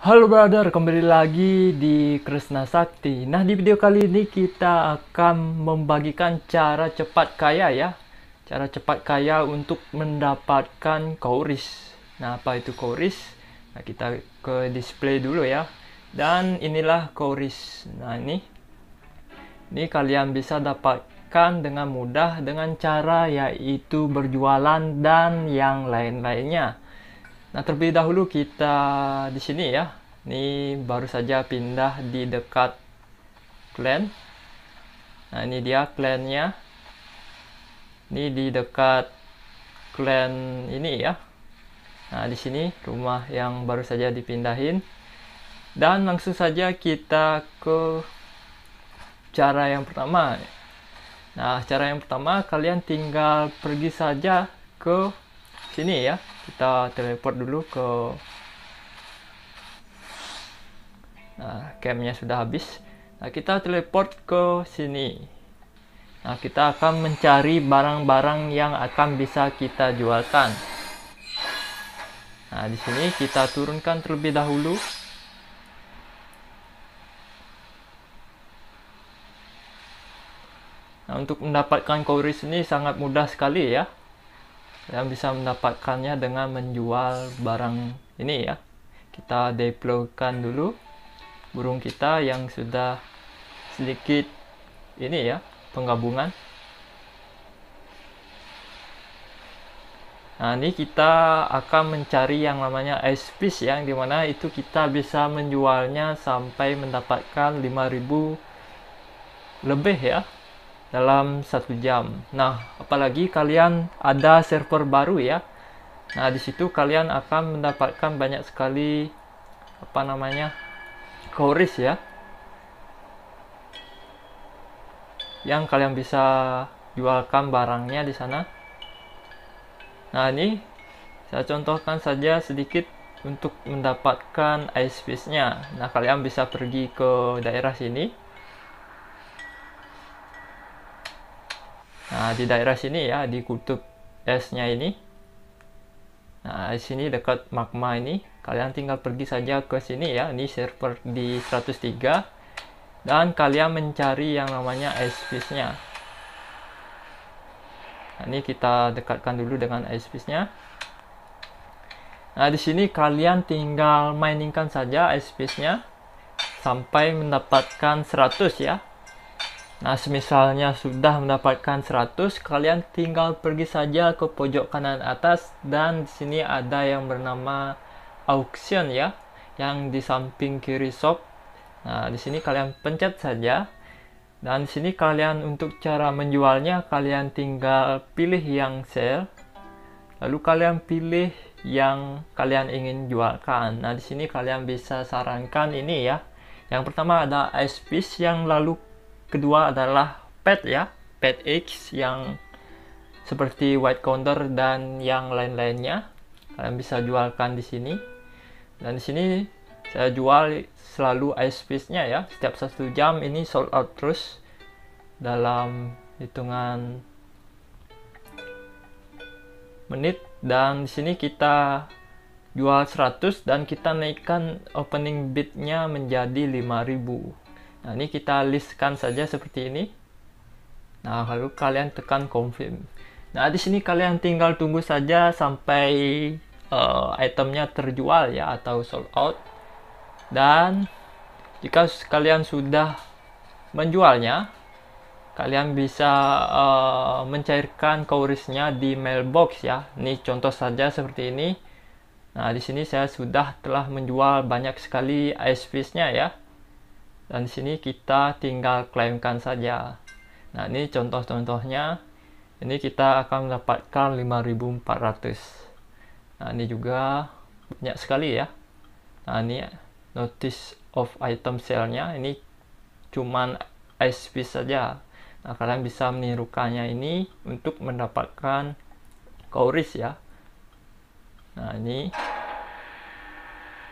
Halo brother, kembali lagi di Kresna Sakti. Nah, di video kali ini kita akan membagikan cara cepat kaya ya. Cara cepat kaya untuk mendapatkan kauris. Nah, apa itu kauris? Nah, kita ke display dulu ya. Dan inilah kauris. Nah, ini. Ini kalian bisa dapatkan dengan mudah dengan cara yaitu berjualan dan yang lain-lainnya. Nah, terlebih dahulu kita di sini ya. Ini baru saja pindah di dekat clan. Nah, ini dia clannya. Ini di dekat clan ini ya. Nah, di sini rumah yang baru saja dipindahin. Dan langsung saja kita ke cara yang pertama. Nah, cara yang pertama kalian tinggal pergi saja ke sini ya. Kita teleport dulu ke Nah, campnya sudah habis. Nah, kita teleport ke sini. Nah, kita akan mencari barang-barang yang akan bisa kita jualkan. Nah, di sini kita turunkan terlebih dahulu. Nah, untuk mendapatkan kauris ini sangat mudah sekali ya. Yang bisa mendapatkannya dengan menjual barang ini ya. Kita deploykan dulu burung kita yang sudah sedikit ini ya, penggabungan. Nah, ini kita akan mencari yang namanya ya, yang di mana itu kita bisa menjualnya sampai mendapatkan 5000 lebih ya dalam satu jam. Nah, apalagi kalian ada server baru ya. Nah, di situ kalian akan mendapatkan banyak sekali apa namanya Chorus ya. Yang kalian bisa jualkan barangnya di sana. Nah, ini saya contohkan saja sedikit untuk mendapatkan ice fish-nya. Nah, kalian bisa pergi ke daerah sini. Nah, di daerah sini ya, di kutub esnya ini. Nah, di sini dekat magma ini, kalian tinggal pergi saja ke sini ya. Ini server di 103 dan kalian mencari yang namanya ice fish-nya. Nah, ini kita dekatkan dulu dengan ice fish-nya. Nah, di sini kalian tinggal miningkan saja ice fish-nya sampai mendapatkan 100 ya. Nah, semisalnya sudah mendapatkan 100, kalian tinggal pergi saja ke pojok kanan atas dan di sini ada yang bernama auction ya, yang di samping kiri shop. Nah, di sini kalian pencet saja dan di sini kalian untuk cara menjualnya kalian tinggal pilih yang sell. Lalu kalian pilih yang kalian ingin jualkan. Nah, di sini kalian bisa sarankan ini ya. Yang pertama ada ice fish yang lalu kedua adalah pet ya. Pet X yang seperti white counter dan yang lain-lainnya. Kalian bisa jualkan di sini. Dan di sini saya jual selalu ice fish-nya ya. Setiap satu jam ini sold out terus dalam hitungan menit dan di sini kita jual 100 dan kita naikkan opening bid-nya menjadi 5000. Nah, ini kita listkan saja seperti ini. Nah, lalu kalian tekan confirm. Nah, di sini kalian tinggal tunggu saja sampai uh, itemnya terjual ya atau sold out. Dan jika kalian sudah menjualnya, kalian bisa uh, mencairkan kaurisnya di mailbox ya. Ini contoh saja seperti ini. Nah, di sini saya sudah telah menjual banyak sekali ice fish-nya ya. Dan di sini kita tinggal klaimkan saja. Nah, ini contoh-contohnya. Ini kita akan mendapatkan 5400. Nah, ini juga banyak sekali ya. Nah, ini notice of item sale-nya ini cuman fish saja Nah, kalian bisa menirukannya ini untuk mendapatkan kauris ya. Nah, ini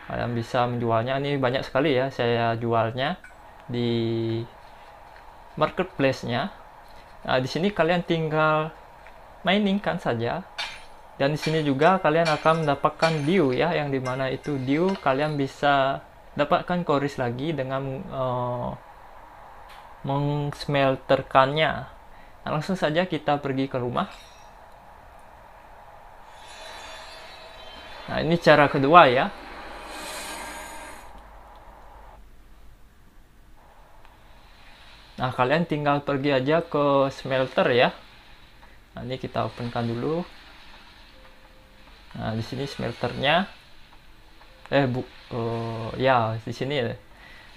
kalian bisa menjualnya. Ini banyak sekali ya saya jualnya di marketplace-nya. Nah, di sini kalian tinggal mining kan saja. dan di sini juga kalian akan mendapatkan dew ya yang di mana itu dew kalian bisa dapatkan koris lagi dengan uh, mengsmelterkannya nah, langsung saja kita pergi ke rumah nah ini cara kedua ya nah kalian tinggal pergi aja ke smelter ya nah ini kita openkan dulu Nah, di sini smelternya eh bu uh, ya di sini ya.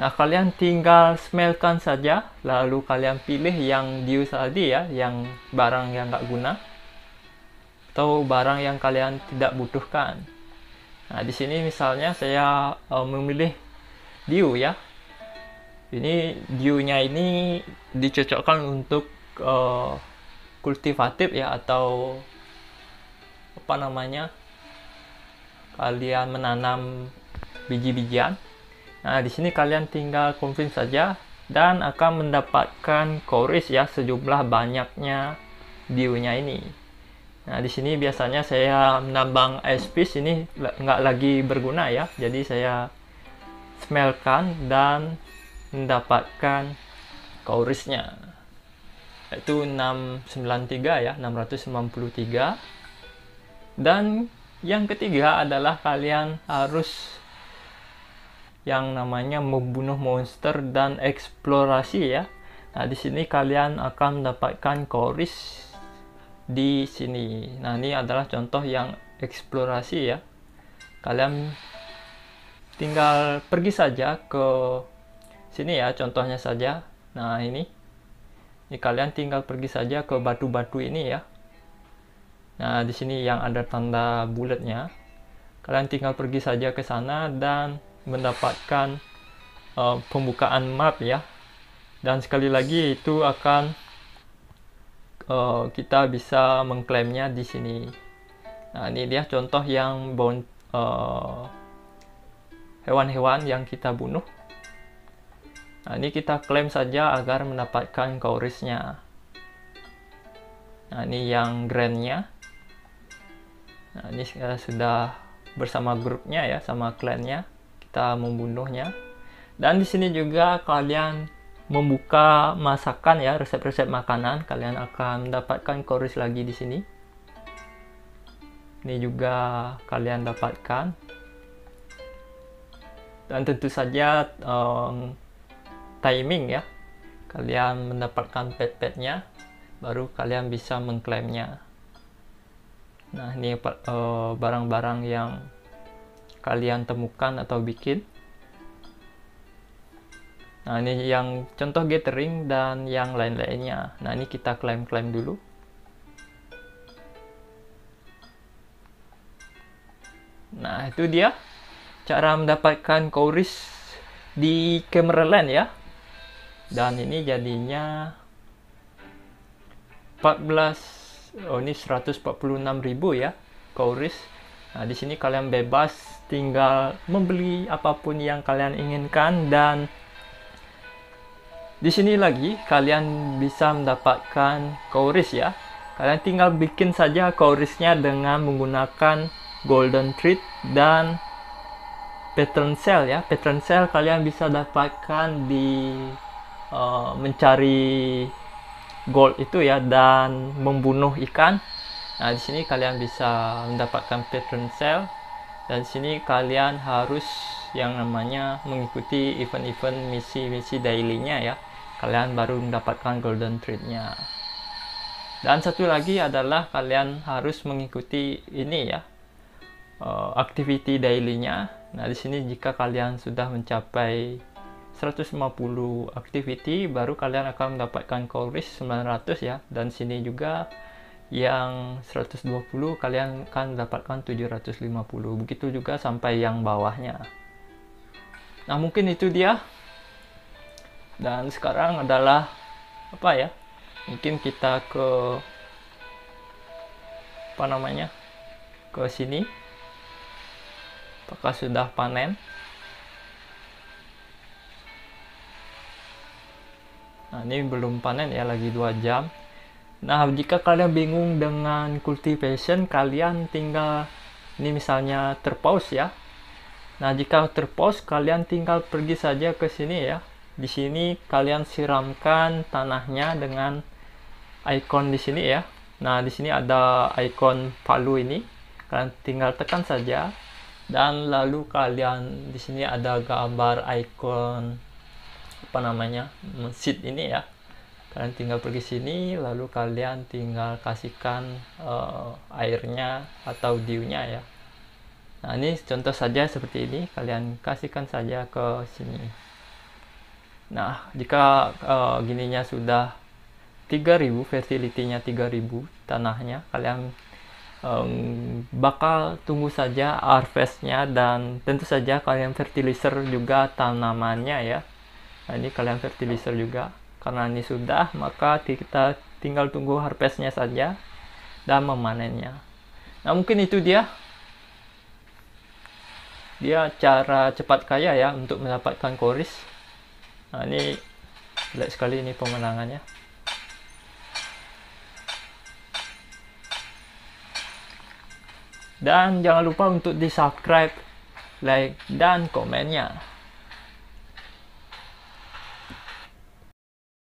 Nah, kalian tinggal smeltkan saja lalu kalian pilih yang di tadi ya, yang barang yang nggak guna atau barang yang kalian tidak butuhkan. Nah, di sini misalnya saya uh, memilih diu ya. Ini diunya ini dicocokkan untuk uh, kultivatif ya atau apa namanya kalian menanam biji-bijian. Nah, di sini kalian tinggal confirm saja dan akan mendapatkan chorus ya sejumlah banyaknya view-nya ini. Nah, di sini biasanya saya menambang fish ini nggak lagi berguna ya. Jadi saya smelkan dan mendapatkan chorusnya yaitu 693 ya, 693. Dan yang ketiga adalah kalian harus yang namanya membunuh monster dan eksplorasi ya. Nah, di sini kalian akan mendapatkan koris di sini. Nah, ini adalah contoh yang eksplorasi ya. Kalian tinggal pergi saja ke sini ya, contohnya saja. Nah, ini. Ini kalian tinggal pergi saja ke batu-batu ini ya. Nah, di sini yang ada tanda bulatnya. Kalian tinggal pergi saja ke sana dan mendapatkan uh, pembukaan map ya. Dan sekali lagi itu akan uh, kita bisa mengklaimnya di sini. Nah, ini dia contoh yang bon uh, hewan-hewan yang kita bunuh. Nah, ini kita klaim saja agar mendapatkan kaurisnya. Nah, ini yang grandnya. Nah, ini uh, sudah bersama grupnya ya, sama klannya. Kita membunuhnya. Dan di sini juga kalian membuka masakan ya, resep-resep makanan. Kalian akan mendapatkan chorus lagi di sini. Ini juga kalian dapatkan. Dan tentu saja um, timing ya. Kalian mendapatkan pet-petnya, baru kalian bisa mengklaimnya. Nah, ini eh, barang-barang uh, yang kalian temukan atau bikin. Nah, ini yang contoh gathering dan yang lain-lainnya. Nah, ini kita klaim-klaim dulu. Nah, itu dia cara mendapatkan Chorus di Camerland ya. Dan ini jadinya 14 oh ini 146.000 ya Kauris nah di sini kalian bebas tinggal membeli apa pun yang kalian inginkan. Dan di sini lagi kalian bisa mendapatkan Kauris ya. Kalian tinggal bikin saja Kaurisnya dengan menggunakan golden thread dan pattern cell ya. Pattern cell kalian bisa dapatkan di uh, mencari gold itu ya dan membunuh ikan. Nah, di sini kalian bisa mendapatkan pattern cell dan di sini kalian harus yang namanya mengikuti event-event misi-misi daily-nya ya. Kalian baru mendapatkan golden thread-nya. Dan satu lagi adalah kalian harus mengikuti ini ya. Uh, activity daily-nya. Nah, di sini jika kalian sudah mencapai 150 activity baru kalian akan mendapatkan call risk 900 ya. Dan sini juga yang 120 kalian akan mendapatkan 750 begitu juga sampai yang bawahnya. Nah mungkin itu dia. Dan sekarang adalah apa ya? Mungkin kita ke apa namanya? Ke sini. Apakah sudah panen Ini belum panen ya, lagi dua jam. Nah, jika kalian bingung dengan cultivation, kalian tinggal ini misalnya terpause ya. Nah, jika terpause, kalian tinggal pergi saja ke sini ya. Di sini kalian siramkan tanahnya dengan icon di sini ya. Nah, di sini ada icon palu ini. Kalian tinggal tekan saja dan lalu kalian di sini ada gambar icon apa namanya? seed ini ya. Kalian tinggal pergi sini lalu kalian tinggal kasihkan uh, airnya atau diunya ya. Nah ini contoh saja seperti ini. Kalian kasihkan saja ke sini. Nah jika uh, gininya sudah 3000 fertility-nya 3000 tanahnya kalian um, bakal tunggu saja harvestnya dan tentu saja kalian fertilizer juga tanamannya ya nah, ini kalian fertilizer juga karena ini sudah, maka kita tinggal tunggu harvestnya saja dan memanennya. Nah, mungkin itu dia. Dia cara cepat kaya ya untuk mendapatkan koris. Nah, ini lihat sekali ini pemenangannya. Dan jangan lupa untuk di subscribe, like, dan komennya.